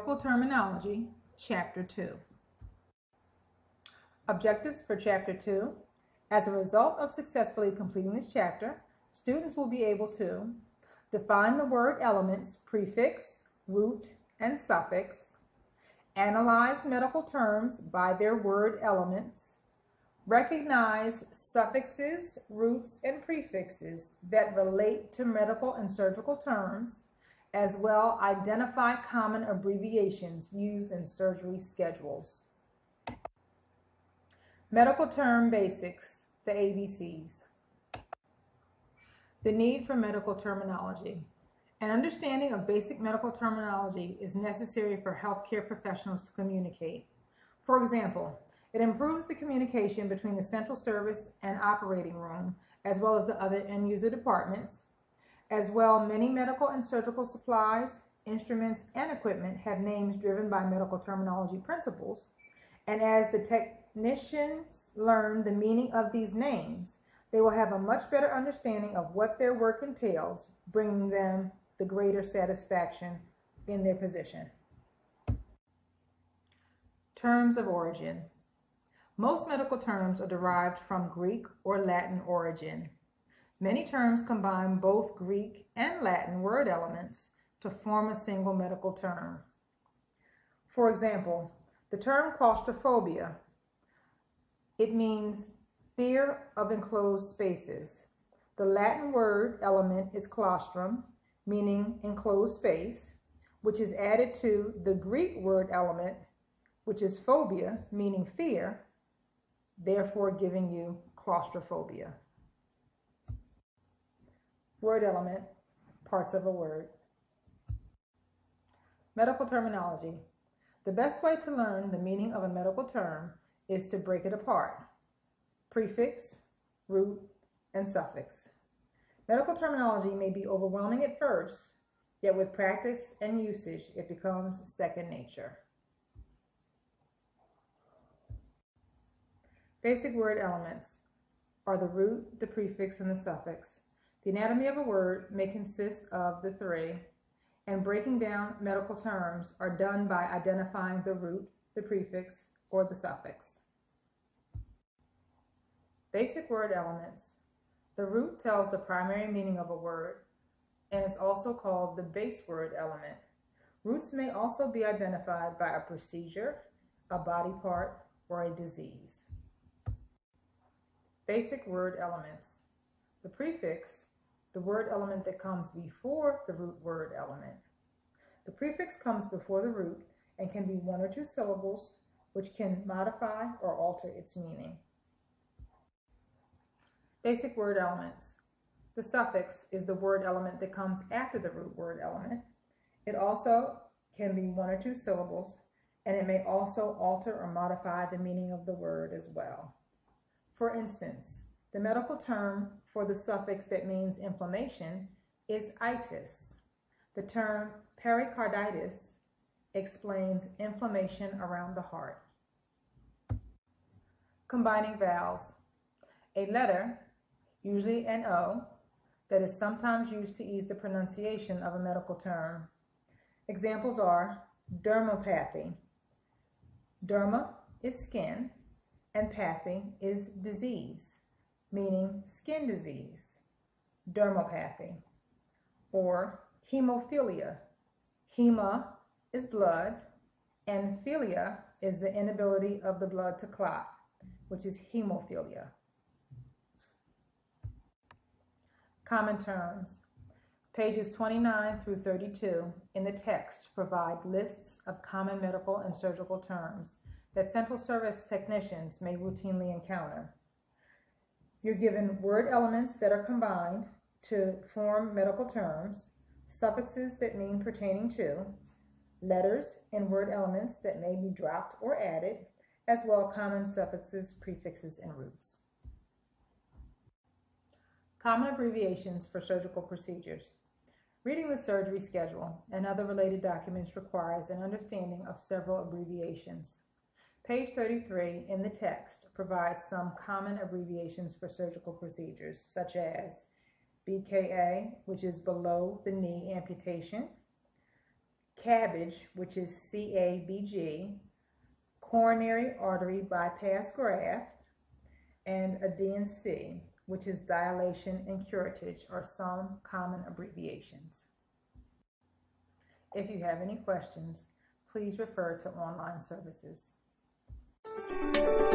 Medical Terminology, Chapter 2. Objectives for Chapter 2. As a result of successfully completing this chapter, students will be able to define the word elements, prefix, root, and suffix, analyze medical terms by their word elements, recognize suffixes, roots, and prefixes that relate to medical and surgical terms, as well identify common abbreviations used in surgery schedules. Medical term basics, the ABCs. The need for medical terminology. An understanding of basic medical terminology is necessary for healthcare professionals to communicate. For example, it improves the communication between the central service and operating room, as well as the other end user departments. As well, many medical and surgical supplies, instruments, and equipment have names driven by medical terminology principles. And as the technicians learn the meaning of these names, they will have a much better understanding of what their work entails, bringing them the greater satisfaction in their position. Terms of origin. Most medical terms are derived from Greek or Latin origin. Many terms combine both Greek and Latin word elements to form a single medical term. For example, the term claustrophobia, it means fear of enclosed spaces. The Latin word element is claustrum, meaning enclosed space, which is added to the Greek word element, which is phobia, meaning fear, therefore giving you claustrophobia. Word element, parts of a word. Medical terminology. The best way to learn the meaning of a medical term is to break it apart prefix, root, and suffix. Medical terminology may be overwhelming at first, yet with practice and usage, it becomes second nature. Basic word elements are the root, the prefix, and the suffix. The anatomy of a word may consist of the three, and breaking down medical terms are done by identifying the root, the prefix, or the suffix. Basic word elements. The root tells the primary meaning of a word, and it's also called the base word element. Roots may also be identified by a procedure, a body part, or a disease. Basic word elements. The prefix, the word element that comes before the root word element. The prefix comes before the root and can be one or two syllables, which can modify or alter its meaning. Basic word elements. The suffix is the word element that comes after the root word element. It also can be one or two syllables, and it may also alter or modify the meaning of the word as well. For instance, the medical term for the suffix that means inflammation is itis. The term pericarditis explains inflammation around the heart. Combining vowels. A letter usually an O, that is sometimes used to ease the pronunciation of a medical term. Examples are dermopathy. Derma is skin, and pathy is disease, meaning skin disease, dermopathy. Or hemophilia. Hema is blood, and philia is the inability of the blood to clot, which is hemophilia. Common terms. Pages 29 through 32 in the text provide lists of common medical and surgical terms that central service technicians may routinely encounter. You're given word elements that are combined to form medical terms, suffixes that mean pertaining to, letters and word elements that may be dropped or added, as well common suffixes, prefixes, and roots. Common abbreviations for surgical procedures. Reading the surgery schedule and other related documents requires an understanding of several abbreviations. Page 33 in the text provides some common abbreviations for surgical procedures, such as BKA, which is below the knee amputation, CABG, which is CABG, coronary artery bypass graft, and a D&C, which is dilation and curettage, are some common abbreviations. If you have any questions, please refer to online services. Thank you.